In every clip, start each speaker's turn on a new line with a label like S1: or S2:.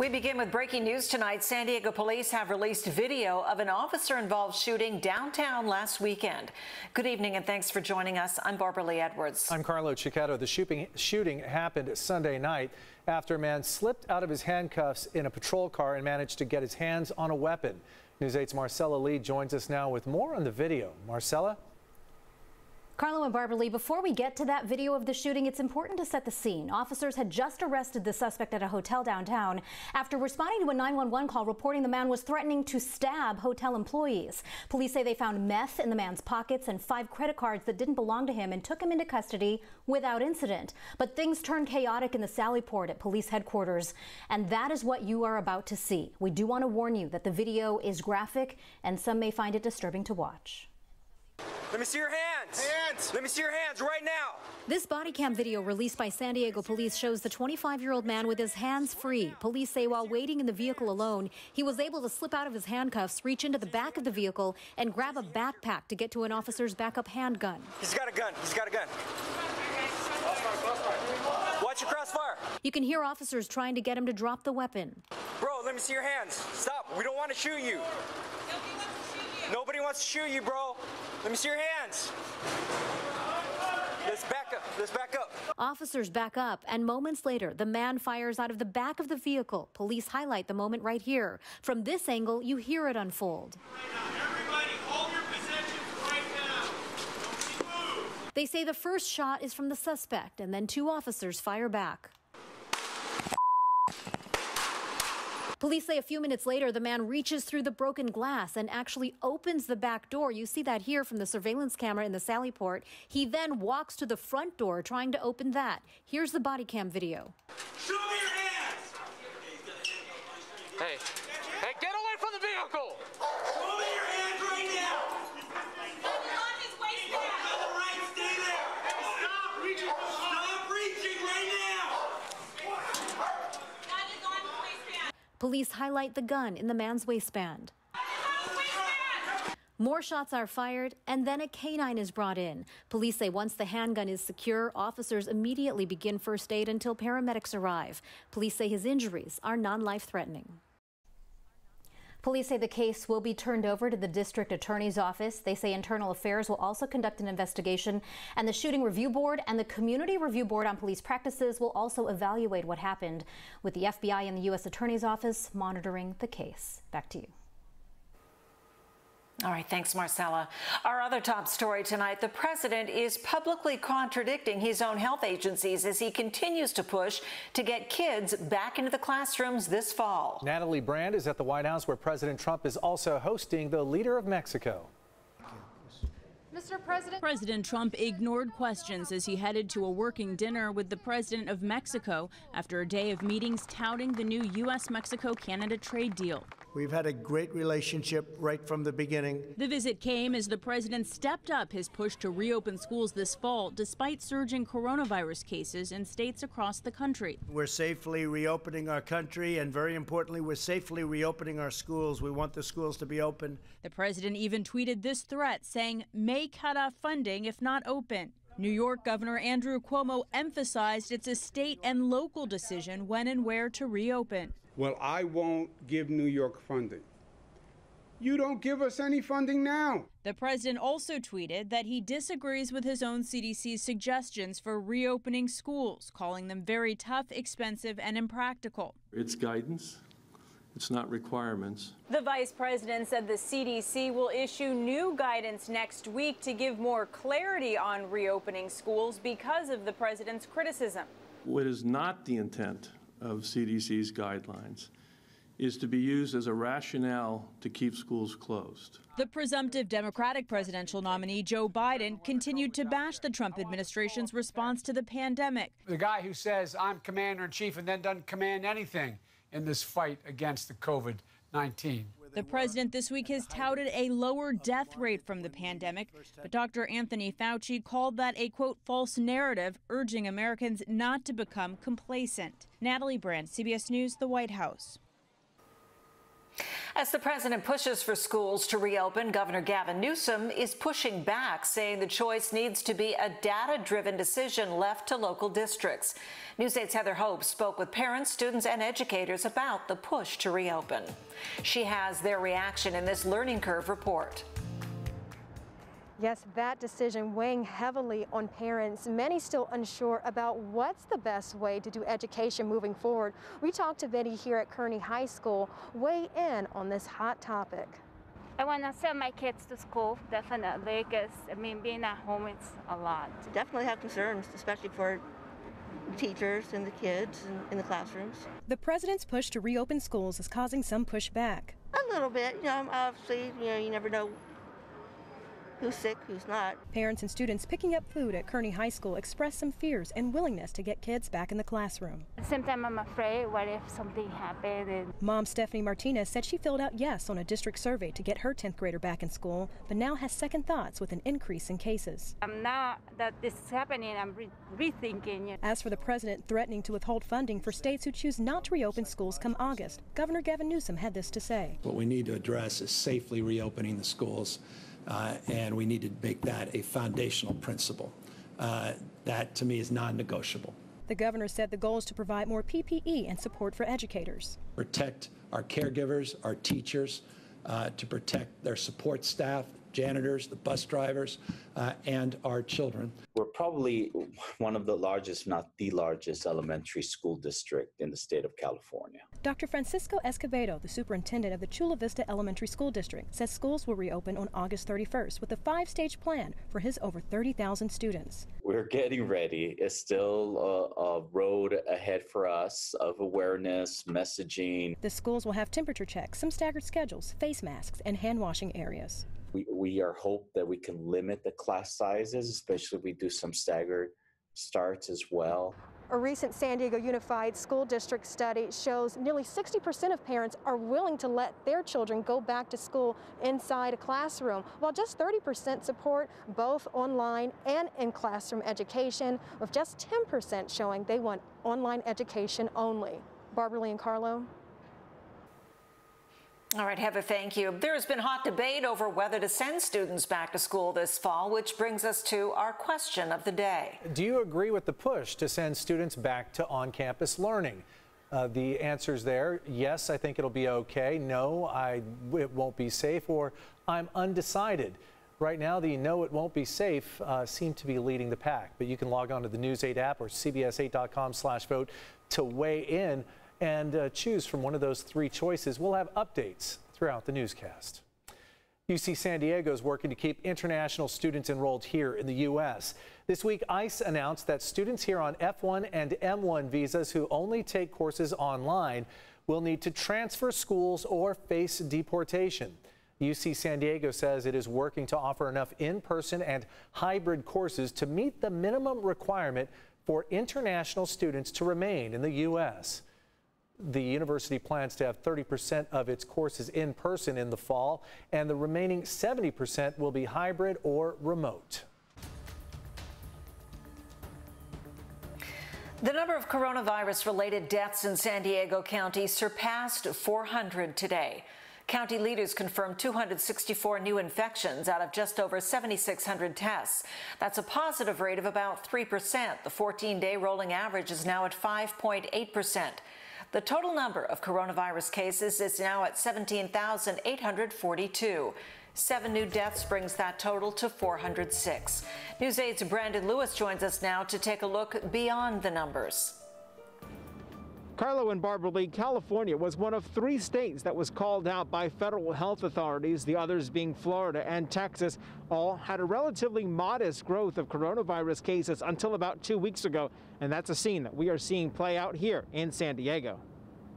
S1: We begin with breaking news tonight. San Diego police have released video of an officer involved shooting downtown last weekend. Good evening and thanks for joining us. I'm Barbara Lee Edwards.
S2: I'm Carlo Cecchetto. The shooting, shooting happened Sunday night after a man slipped out of his handcuffs in a patrol car and managed to get his hands on a weapon. News 8's Marcella Lee joins us now with more on the video. Marcella?
S3: Carlo and Barbara Lee, before we get to that video of the shooting, it's important to set the scene. Officers had just arrested the suspect at a hotel downtown after responding to a 911 call reporting the man was threatening to stab hotel employees. Police say they found meth in the man's pockets and five credit cards that didn't belong to him and took him into custody without incident. But things turned chaotic in the Sallyport at police headquarters, and that is what you are about to see. We do want to warn you that the video is graphic and some may find it disturbing to watch.
S4: Let me see your hands. Hands. Let me see your hands right now.
S3: This body cam video released by San Diego police shows the 25 year old man with his hands free. Police say while waiting in the vehicle alone, he was able to slip out of his handcuffs, reach into the back of the vehicle, and grab a backpack to get to an officer's backup handgun.
S4: He's got a gun. He's got a gun. Watch your crossfire.
S3: You can hear officers trying to get him to drop the weapon.
S4: Bro, let me see your hands. Stop. We don't want to shoot you. Nobody wants to shoot you, bro. Let me see your hands. Let's back up. Let's back up.
S3: Officers back up, and moments later, the man fires out of the back of the vehicle. Police highlight the moment right here. From this angle, you hear it unfold. They say the first shot is from the suspect, and then two officers fire back. Police say a few minutes later, the man reaches through the broken glass and actually opens the back door. You see that here from the surveillance camera in the Sallyport. He then walks to the front door trying to open that. Here's the body cam video.
S4: Show me your hands!
S5: Hey, hey, get away from the vehicle!
S4: Show me your hands right now! Right, stay there! Stop reaching! Stop reaching right now!
S3: Police highlight the gun in the man's waistband. More shots are fired, and then a canine is brought in. Police say once the handgun is secure, officers immediately begin first aid until paramedics arrive. Police say his injuries are non life threatening. Police say the case will be turned over to the district attorney's office. They say internal affairs will also conduct an investigation, and the shooting review board and the community review board on police practices will also evaluate what happened, with the FBI and the U.S. attorney's office monitoring the case. Back to you.
S1: All right, thanks, Marcella. Our other top story tonight the president is publicly contradicting his own health agencies as he continues to push to get kids back into the classrooms this fall.
S2: Natalie Brand is at the White House where President Trump is also hosting the leader of Mexico.
S6: Mr. President. President Trump ignored questions as he headed to a working dinner with the president of Mexico after a day of meetings touting the new U.S. Mexico Canada trade deal.
S7: We've had a great relationship right from the beginning.
S6: The visit came as the president stepped up his push to reopen schools this fall despite surging coronavirus cases in states across the country.
S7: We're safely reopening our country, and very importantly, we're safely reopening our schools. We want the schools to be open.
S6: The president even tweeted this threat, saying, may cut off funding if not open. New York Governor Andrew Cuomo emphasized it's a state and local decision when and where to reopen.
S8: Well, I won't give New York funding. You don't give us any funding now.
S6: The president also tweeted that he disagrees with his own CDC's suggestions for reopening schools, calling them very tough, expensive, and impractical.
S9: It's guidance. It's not requirements.
S6: The vice president said the CDC will issue new guidance next week to give more clarity on reopening schools because of the president's criticism.
S9: What is not the intent of CDC's guidelines is to be used as a rationale to keep schools closed.
S6: The presumptive Democratic presidential nominee, Joe Biden, continued to bash the Trump administration's response to the pandemic.
S10: The guy who says, I'm commander in chief, and then doesn't command anything in this fight against the COVID 19.
S6: The president this week has touted a lower death rate from the pandemic, but Dr. Anthony Fauci called that a quote false narrative, urging Americans not to become complacent. Natalie Brand, CBS News, the White House.
S1: As the president pushes for schools to reopen, Governor Gavin Newsom is pushing back, saying the choice needs to be a data driven decision left to local districts. News 8's Heather Hope spoke with parents, students, and educators about the push to reopen. She has their reaction in this Learning Curve report.
S11: Yes, that decision weighing heavily on parents, many still unsure about what's the best way to do education moving forward. We talked to Betty here at Kearney High School, weigh in on this hot topic.
S12: I want to send my kids to school, definitely, because, I mean, being at home, it's a lot.
S13: Definitely have concerns, especially for teachers and the kids in, in the classrooms.
S14: The president's push to reopen schools is causing some pushback.
S13: A little bit, you know, obviously, you know, you never know who's sick, who's not.
S14: Parents and students picking up food at Kearney High School expressed some fears and willingness to get kids back in the classroom.
S12: Sometimes I'm afraid, what if something happened? And...
S14: Mom Stephanie Martinez said she filled out yes on a district survey to get her 10th grader back in school, but now has second thoughts with an increase in cases.
S12: Um, now that this is happening, I'm re rethinking. You know.
S14: As for the president threatening to withhold funding for states who choose not to reopen schools come August, Governor Gavin Newsom had this to say.
S15: What we need to address is safely reopening the schools uh, and we need to make that a foundational principle. Uh, that, to me, is non negotiable.
S14: The governor said the goal is to provide more PPE and support for educators.
S15: Protect our caregivers, our teachers, uh, to protect their support staff, janitors, the bus drivers, uh, and our children.
S16: We're probably one of the largest, not the largest, elementary school district in the state of California.
S14: Dr. Francisco Escobedo, the superintendent of the Chula Vista Elementary School District, says schools will reopen on August 31st with a five stage plan for his over 30,000 students.
S16: We're getting ready. It's still a, a road ahead for us of awareness, messaging.
S14: The schools will have temperature checks, some staggered schedules, face masks, and hand washing areas.
S16: We, we are hope that we can limit the class sizes, especially if we do some staggered starts as well.
S11: A recent San Diego Unified School District study shows nearly 60% of parents are willing to let their children go back to school inside a classroom, while just 30% support both online and in classroom education, with just 10% showing they want online education only. Barbara Lee and Carlo.
S1: All right, Heather, thank you. There has been hot debate over whether to send students back to school this fall, which brings us to our question of the day.
S2: Do you agree with the push to send students back to on campus learning? Uh, the answers there yes, I think it'll be okay. No, I, it won't be safe, or I'm undecided. Right now, the no, it won't be safe uh, seem to be leading the pack. But you can log on to the News 8 app or CBS8.com slash vote to weigh in and uh, choose from one of those three choices. We'll have updates throughout the newscast. UC San Diego is working to keep international students enrolled here in the U.S. This week, ICE announced that students here on F1 and M1 visas who only take courses online will need to transfer schools or face deportation. UC San Diego says it is working to offer enough in-person and hybrid courses to meet the minimum requirement for international students to remain in the U.S. The university plans to have 30% of its courses in person in the fall, and the remaining 70% will be hybrid or remote.
S1: The number of coronavirus related deaths in San Diego County surpassed 400 today. County leaders confirmed 264 new infections out of just over 7,600 tests. That's a positive rate of about 3%. The 14 day rolling average is now at 5.8%. The total number of coronavirus cases is now at 17,842. Seven new deaths brings that total to 406. News 8's Brandon Lewis joins us now to take a look beyond the numbers.
S17: Carlo and Barbara Lee, California was one of three states that was called out by federal health authorities, the others being Florida and Texas. All had a relatively modest growth of coronavirus cases until about two weeks ago, and that's a scene that we are seeing play out here in San Diego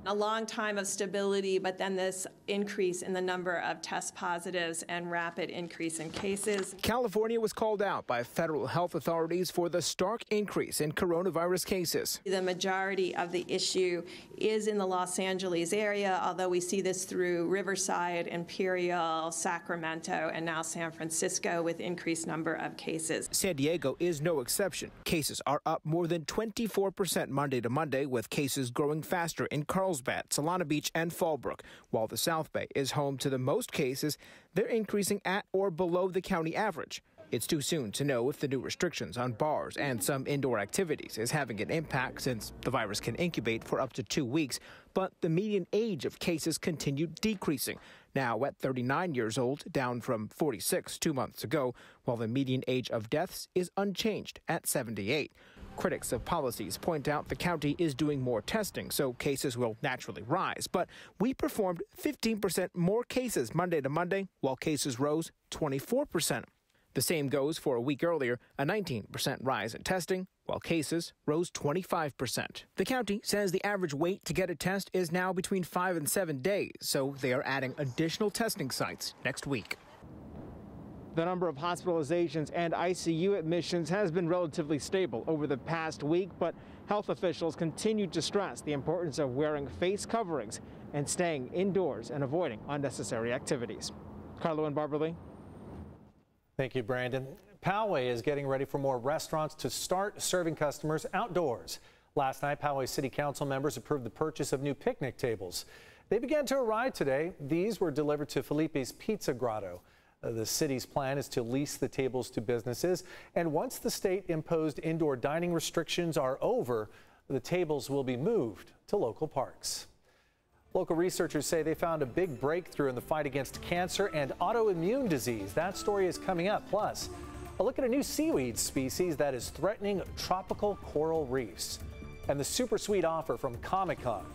S18: a long time of stability, but then this increase in the number of test positives and rapid increase in cases.
S17: California was called out by federal health authorities for the stark increase in coronavirus cases.
S18: The majority of the issue is in the Los Angeles area, although we see this through Riverside, Imperial, Sacramento, and now San Francisco with increased number of cases.
S19: San Diego is no exception. Cases are up more than 24% Monday to Monday, with cases growing faster in Carlsbad, Solana Beach, and Fallbrook. While the South Bay is home to the most cases, they're increasing at or below the county average. It's too soon to know if the new restrictions on bars and some indoor activities is having an impact since the virus can incubate for up to two weeks, but the median age of cases continued decreasing, now at 39 years old, down from 46 two months ago, while the median age of deaths is unchanged at 78. Critics of policies point out the county is doing more testing, so cases will naturally rise. But we performed 15% more cases Monday to Monday, while cases rose 24%. The same goes for a week earlier, a 19% rise in testing, while cases rose 25%. The county says the average wait to get a test is now between five and seven days, so they are adding additional testing sites next week.
S17: The number of hospitalizations and ICU admissions has been relatively stable over the past week, but health officials continue to stress the importance of wearing face coverings and staying indoors and avoiding unnecessary activities. Carlo and Barbara Lee.
S2: Thank you, Brandon. Poway is getting ready for more restaurants to start serving customers outdoors. Last night, Poway City Council members approved the purchase of new picnic tables. They began to arrive today. These were delivered to Filippi's Pizza Grotto. Uh, the city's plan is to lease the tables to businesses, and once the state imposed indoor dining restrictions are over, the tables will be moved to local parks. Local researchers say they found a big breakthrough in the fight against cancer and autoimmune disease. That story is coming up. Plus, a look at a new seaweed species that is threatening tropical coral reefs. And the super sweet offer from Comic Con.